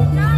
No.